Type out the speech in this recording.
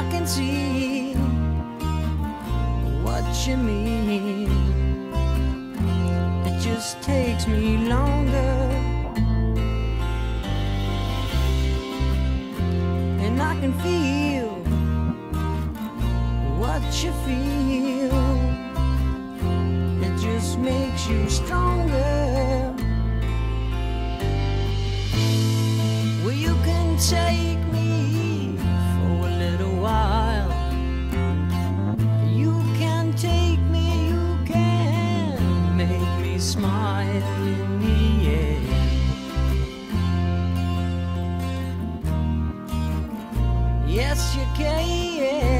I can see what you mean. It just takes me longer. And I can feel what you feel. It just makes you stronger. Well, you can take me Yes, you can.